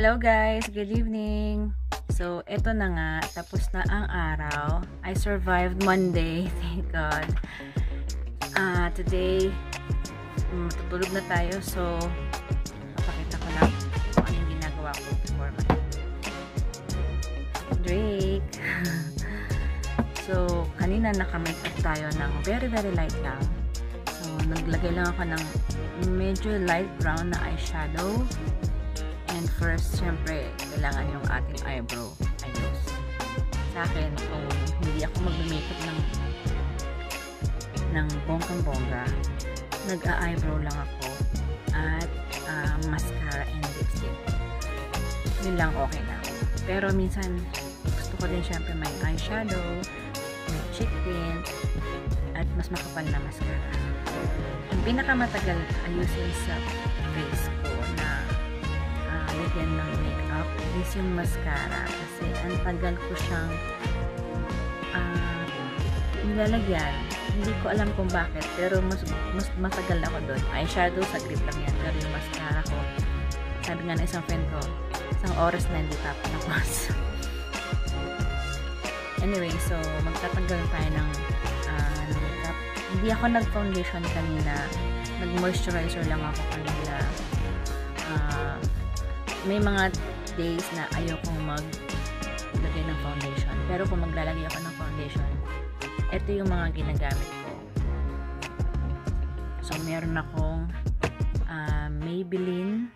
Hello guys, good evening. So, eto na nga, tapos na ang araw. I survived Monday, thank God. Uh, today, matutulog na tayo. So, mapakita ko lang kung anong ginagawa ko before Drake. so, kanina naka-makeup tayo ng very very light lang. So, naglagay lang ako ng medyo light brown na eyeshadow And first, syempre, kailangan yung ating eyebrow ayos. Sa akin, kung hindi ako mag-makeup ng ng bonggang-bongga, nag-eyebrow lang ako at uh, mascara and lipstick. Yun lang okay na. Pero minsan, gusto ko din syempre may eyeshadow, may cheek tint, at mas makapal na mascara. Ang pinakamatagal ayusin sa face ko na lagyan ng makeup. Is yung mascara. Kasi ang tagal ko siyang uh, nilalagyan. Hindi ko alam kung bakit pero mas, mas matagal ako doon. Eyeshadow saglit lang yan. Pero yung mascara ko sabi nga na isang friend ko isang oras na hindi tapos anyway so magtatanggal tayo ng uh, makeup. Hindi ako nag foundation kanina. Nag moisturizer lang ako kanina. Uh, may mga days na ayokong maglagay ng foundation. Pero kung maglalagay ako ng foundation, ito yung mga ginagamit ko. So, meron akong uh, Maybelline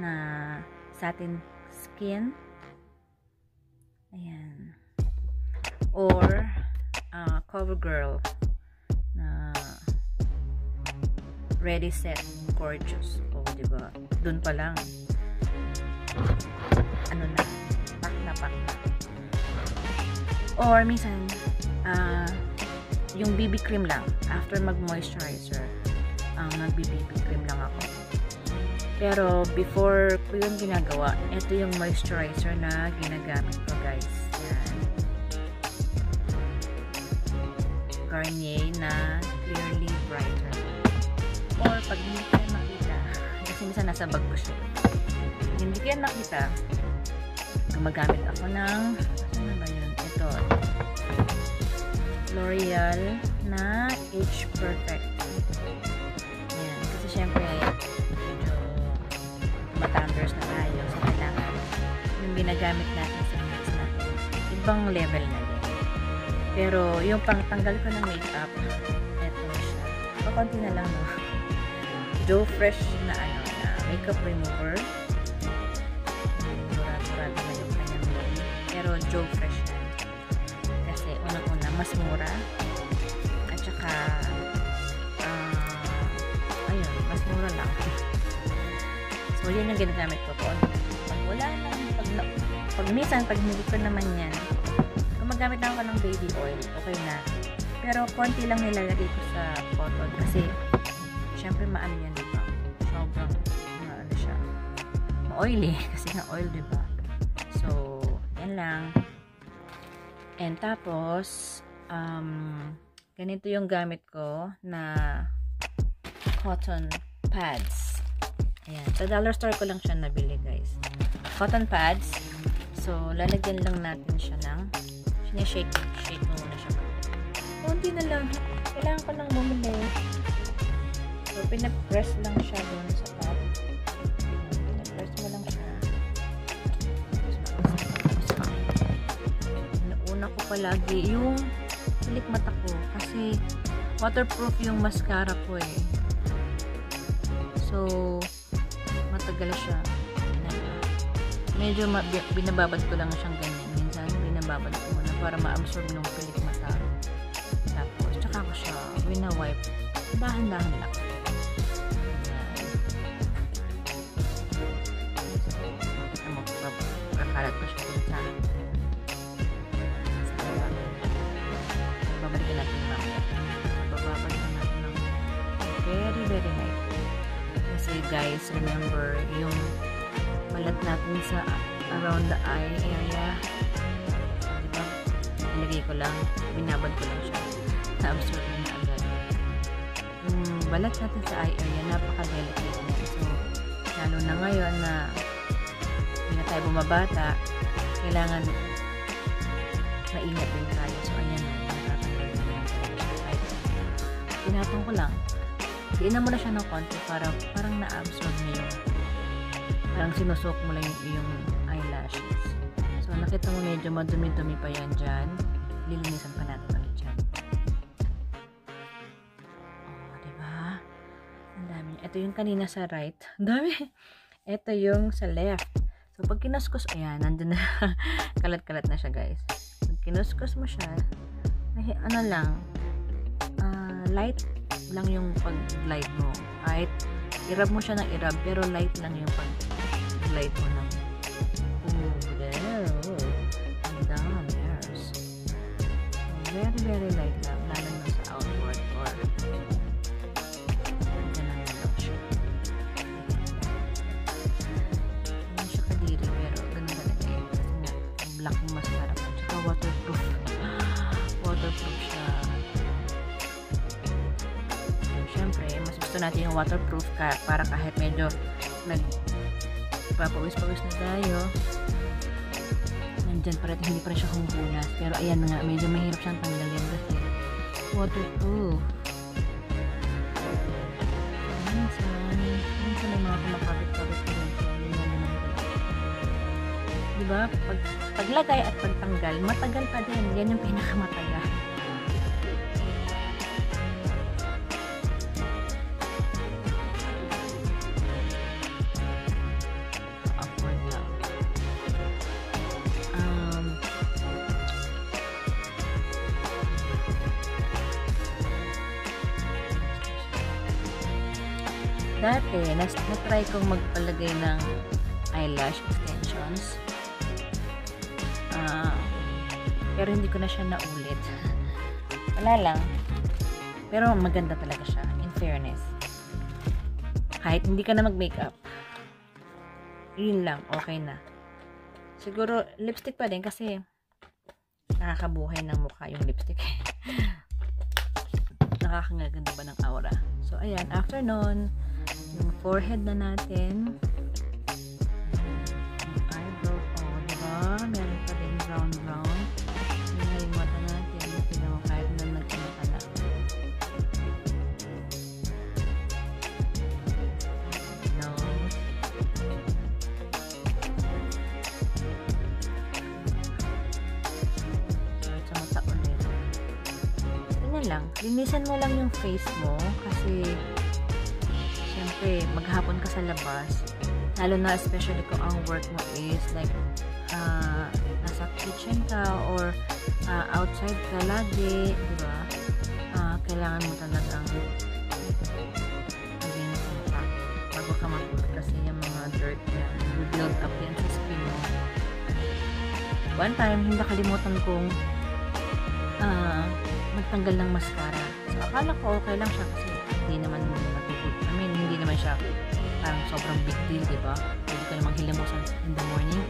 na satin skin. Ayan. Or uh, CoverGirl na Ready Set Gorgeous. O, oh, diba? Doon pa lang ano na, pack na pack. Or minsan, uh, yung BB cream lang, after mag-moisturizer, ang uh, nag-BB cream lang ako. Pero before ko yung ginagawa, ito yung moisturizer na ginagamit ko guys. Yan. Garnier na Clearly Brighter. Or pag hindi kayo makita, kasi minsan nasa bag ko siya hindi kaya nakita, gumagamit ako ng, ano ba yun? Ito. L'Oreal na Age Perfect. Ayan. Kasi syempre, medyo matanders na tayo. So, kailangan yung ginagamit natin sa face natin. Ibang level na din. Pero, yung pangtanggal ko ng makeup, ito siya. Pakunti na lang, no? Joe Fresh na ano, na makeup remover. Joe Fresh yan. Kasi unang-una, mas mura. At saka, uh, ayun, mas mura lang. so, yan yung ginagamit ko po. Pag wala lang, pag, pag minsan, pag hindi ko naman yan, gumagamit lang ako ng baby oil, okay na. Pero, konti lang nilalagay ko sa cotton kasi, syempre, maano yan, diba? Sobrang, ano siya, ma-oily, kasi nga oil, diba? Lang. And tapos, um, ganito yung gamit ko na cotton pads. Ayan. Sa dollar store ko lang siya nabili, guys. Cotton pads. So, lalagyan lang natin siya ng sinashake, shake mo muna siya. Kunti na lang. Kailangan ko lang bumili. So, pinapress lang siya doon sa palagi yung silik mata ko kasi waterproof yung mascara ko eh. So, matagal siya. Medyo binababad ko lang siyang ganyan. Minsan, binababad ko muna para ma-absorb ng pilik mata. Tapos, tsaka ko siya wina-wipe. Dahan-dahan lang. Kakalat ko siya sa Kasi guys, remember, yung balat natin sa around the eye area, diba? Nilagay ko lang, binabad ko lang siya. Na-absorb na agad. Yung balat natin sa eye area, napaka-delicate niya. So, lalo na ngayon na hindi na tayo bumabata, kailangan maingat din tayo. So, ayan na, natatanggal na lang talaga siya. Kahit tinatong ko lang, diinan mo na siya ng konti para parang na-absorb niya yung parang sinusok mo lang yung, yung eyelashes. So, nakita mo medyo madumi-dumi pa yan dyan. Lilinisan pa natin ulit dyan. Oh, diba? Ang dami. Ito yung kanina sa right. Dami. Ito yung sa left. So, pag kinuskus, ayan, nandun na. Kalat-kalat na siya, guys. Pag kinuskus mo siya, ay, ano lang, uh, light lang yung pag-glide mo. Kahit, i-rub mo siya ng i-rub, pero light lang yung pag-glide mo ng Ooh, there. Hairs. So, very, very light lang. Natin yung waterproof ka, para kahit medyo nag papawis-pawis na tayo. Nandyan pa rin, hindi pa rin siya humuhunas pero ayan nga, medyo mahirap siyang tanggalin kasi waterproof. Minsan minsan may mga kumakapit-kapit ko diba, pag, paglagay at pagtanggal matagal pa din, yan yung pinakamatagal dati, nas na-try kong magpalagay ng eyelash extensions. Ah, pero hindi ko na siya naulit. Wala lang. Pero maganda talaga siya, in fairness. Kahit hindi ka na mag-makeup, yun lang, okay na. Siguro, lipstick pa din kasi nakakabuhay ng mukha yung lipstick. Nakakangaganda ba ng aura? So, ayan, after nun, yung forehead na natin, yung eyebrow, oh, diba? Meron pa din brown brown. Yun nga yung mata natin, tignan mo kahit na nagkano ka na. Nose. sa mata ulit. Ganyan lang. Linisan mo lang yung face mo kasi syempre maghapon ka sa labas. Lalo na especially kung ang work mo is like uh, nasa kitchen ka or uh, outside ka lagi, di ba? Uh, kailangan mo talagang ang mukha bago ka matulog kasi yung mga dirt yan, build up yan sa skin mo. One time, hindi nakalimutan kong uh, magtanggal ng mascara. So, akala ko okay lang siya kasi hindi naman siya parang sobrang big deal, di ba? Pwede ka namang hilimusan in the morning.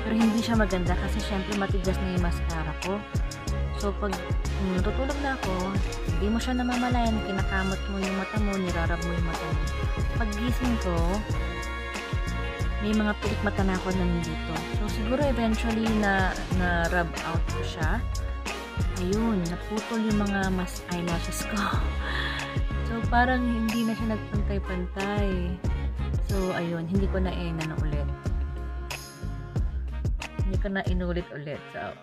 Pero hindi siya maganda kasi syempre matigas na yung mascara ko. So, pag um, natutulog na ako, hindi mo siya namamalayan, kinakamot mo yung mata mo, nirarab mo yung mata mo. Pag gising ko, may mga pilik mata na ako nandito. So, siguro eventually na, na rub out ko siya. Ayun, naputol yung mga mas eyelashes ko. so, parang hindi na siya nagpantay-pantay. So, ayun, hindi ko na na ulit. Hindi ko na inulit ulit. So,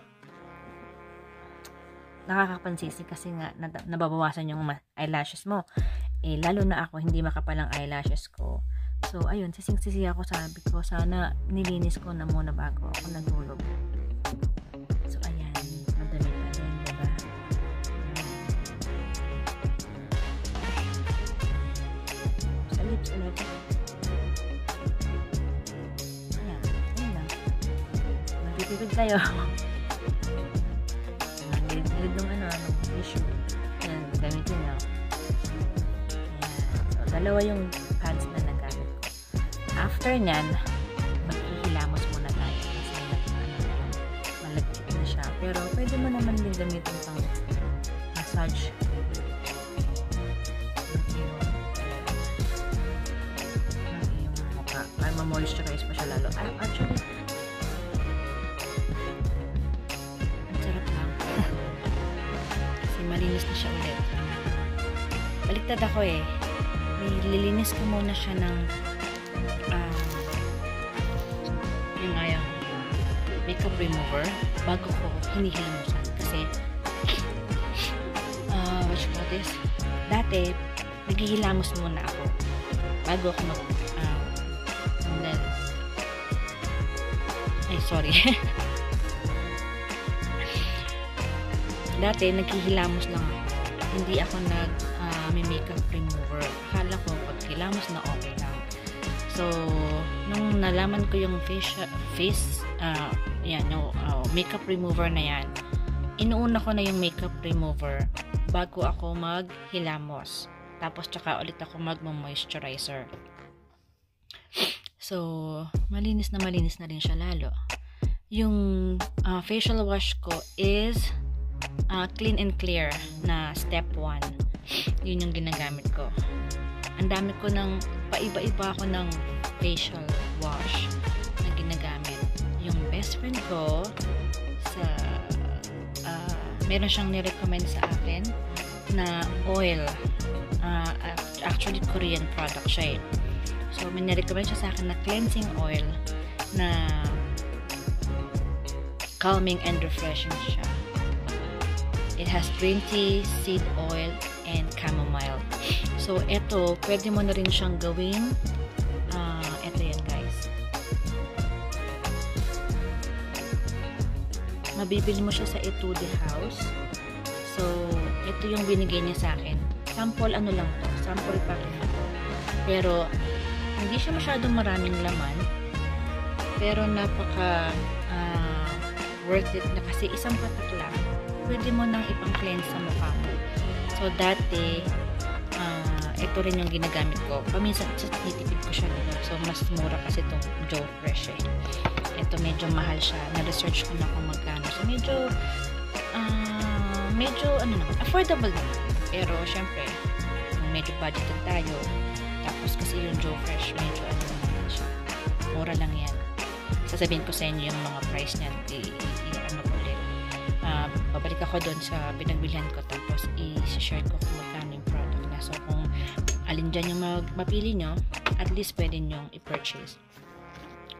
nakakapansisi kasi nga nababawasan yung eyelashes mo. Eh, lalo na ako, hindi makapal ang eyelashes ko. So, ayun, sising-sisi ako sabi ko, sana nilinis ko na muna bago ako nagulog. Ulit. Ayan, ayan lang. Magtitipid tayo. Gilid-gilid ng ano, ng tissue. Ayan, gamitin na. Ayan. So, dalawa yung pads na nagamit ko. After nyan, maghihilamos muna tayo kasi ano, malagkit na siya. Pero pwede mo naman din gamitin pang massage. Ma-moisturize pa siya lalo. Ah, actually, ang sarap lang. Kasi malinis na siya ulit. Baliktad ako eh. Nililinis ko muna siya ng uh, nga yung makeup remover bago ko hinihilamusan. Kasi uh, what you call this? Dati, naghihilamos muna ako bago ako mag ay sorry. Dati naghihilamos lang ako. Hindi ako nag uh, may makeup remover. Akala ko pag hilamos na okay lang. So nung nalaman ko yung face face uh, yan yung uh, makeup remover na yan inuuna ko na yung makeup remover bago ako maghilamos. Tapos, tsaka ulit ako mag-moisturizer. So, malinis na malinis na rin siya lalo. Yung uh, facial wash ko is uh, clean and clear na step 1. Yun yung ginagamit ko. Ang dami ko ng, paiba-iba ako ng facial wash na ginagamit. Yung best friend ko sa uh, meron siyang nirecommend sa akin na oil uh, actually Korean product siya eh. So, may nirecommend siya sa akin na cleansing oil na calming and refreshing siya. It has green tea, seed oil, and chamomile. So, ito, pwede mo na rin siyang gawing uh, ito yan guys. Mabibili mo siya sa Etude House. So, ito yung binigay niya sa akin sample ano lang to, sample pack lang to. Pero, hindi siya masyadong maraming laman. Pero, napaka uh, worth it na kasi isang patak lang, pwede mo nang ipang-cleanse sa mukha mo. So, dati, uh, ito rin yung ginagamit ko. Paminsan, titipid ko siya dito. So, mas mura kasi itong Joe Fresh eh. Ito, medyo mahal siya. Na-research ko na kung magkano. So, medyo, uh, medyo, ano naman, affordable naman. Pero, syempre, medyo budgeted tayo. Tapos, kasi yung Joe Fresh, medyo ano siya. Mura lang yan. Sasabihin ko sa inyo yung mga price niyan. I-ano ko ulit. Uh, babalik ako doon sa pinagbilhan ko. Tapos, i-share ko kung magkano yung product na. So, kung alin dyan yung mag mapili nyo, at least pwede nyo i-purchase.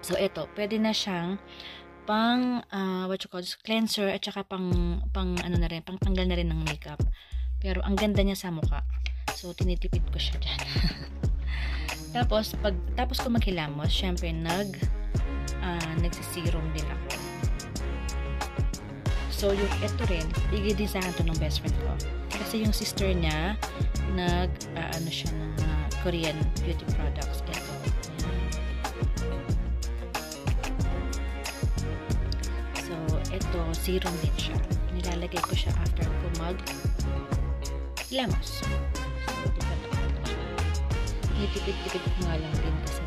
So, ito, pwede na siyang pang uh, what you call this, cleanser at saka pang pang ano na rin, pang tanggal na rin ng makeup. Pero ang ganda niya sa mukha. So tinitipid ko siya diyan. tapos pag tapos ko maghilamos, syempre nag uh, nagsiserum din ako. So yung ito rin, bigay sa akin ng best friend ko. Kasi yung sister niya nag uh, ano siya ng uh, Korean beauty products ito. So ito serum din siya. Nilalagay ko siya after ko mag lamos. So, Nitipid-tipid ko nga lang din kasi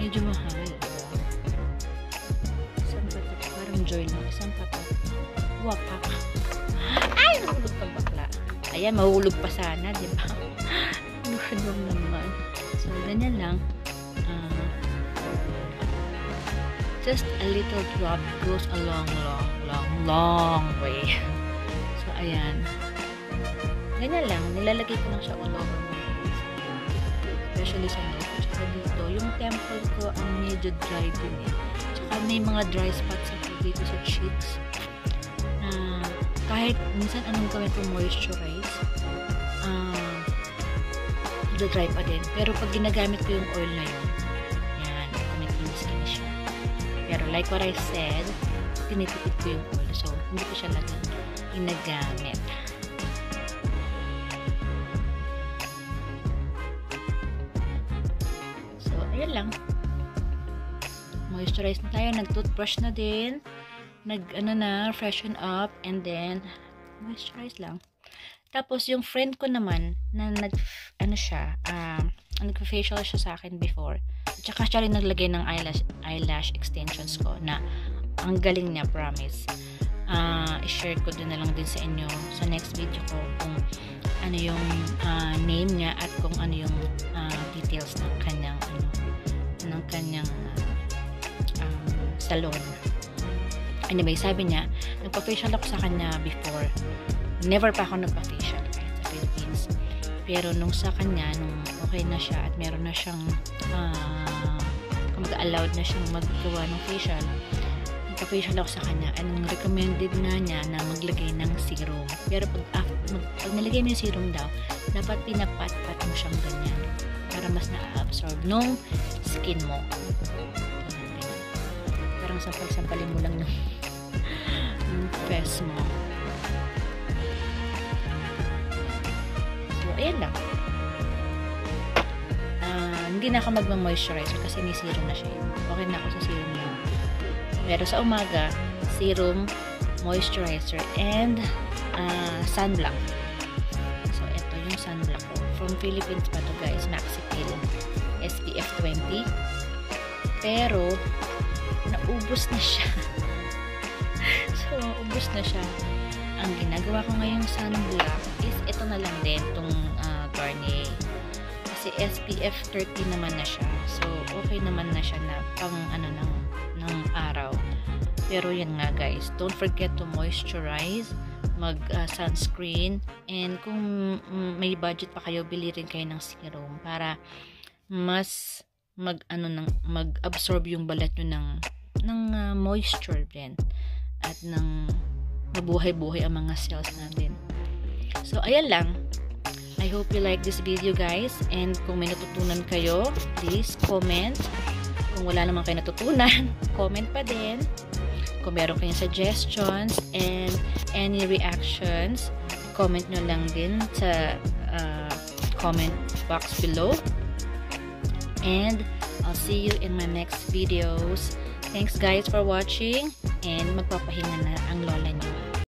medyo mahal. Isang patak, parang joy lang. Isang patak. Wapak. Ay, nahulog pang bakla. Ayan, mahulog pa sana, di ba? Luhanong naman. So, ganyan lang. Uh, just a little drop goes a long, long, long, long way. So, ayan. Ganyan lang, nilalagay ko lang siya all over. Especially sa neck. Tsaka dito, yung temple ko ang medyo dry din eh. Tsaka may mga dry spots ako dito sa cheeks. Uh, kahit minsan anong gawin ko moisturize, uh, dry pa din. Pero pag ginagamit ko yung oil na yun, yan, kumikinis-kinis siya. Pero like what I said, tinitipid ko yung oil. So, hindi ko siya laging ginagamit. Yun lang. Moisturize na tayo. Nag-toothbrush na din. Nag, ano na, freshen up. And then, moisturize lang. Tapos, yung friend ko naman, na nag, ano siya, um, uh, nag-facial siya sa akin before. At saka siya rin naglagay ng eyelash, eyelash extensions ko na ang galing niya, promise. Uh, i-share ko din na lang din sa inyo sa next video ko kung ano yung uh, name niya at kung ano yung uh, details ng kanyang ano, salon. Anyway, sabi niya, nagpa-facial ako sa kanya before. Never pa ako nagpa-facial sa Philippines. Pero nung sa kanya, nung okay na siya at meron na siyang uh, mag-allowed na siyang maggawa ng facial, nagpa-facial ako sa kanya. Anong recommended nga niya na maglagay ng serum. Pero pag, after, mag, pag nalagay yung serum daw, dapat pinapat-pat mo siyang ganyan para mas na-absorb nung skin mo. Parang sampal-sampalin mo lang ng, ng face mo. So, ayan lang. Uh, hindi na ako magma-moisturizer kasi may serum na siya. Okay na ako sa serum lang. Pero sa umaga, serum, moisturizer, and uh, sunblock. So, ito yung sunblock ko. From Philippines guys, Maxipil. SPF 20. Pero, naubos na siya. so, ubos na siya. Ang ginagawa ko ngayong sunblock is ito na lang din, itong uh, Garnier. Kasi SPF 30 naman na siya. So, okay naman na siya na pang ano ng, ng araw. Pero yan nga guys, don't forget to moisturize mag uh, sunscreen and kung may budget pa kayo bili rin kayo ng serum para mas mag ano ng mag-absorb yung balat nyo ng ng uh, moisture din at ng mabuhay-buhay ang mga cells natin. So ayan lang. I hope you like this video guys and kung may natutunan kayo, please comment. Kung wala naman kayo natutunan, comment pa din. Kung meron kayong suggestions and any reactions, comment nyo lang din sa uh, comment box below. And I'll see you in my next videos. Thanks guys for watching and magpapahinga na ang lola niyo.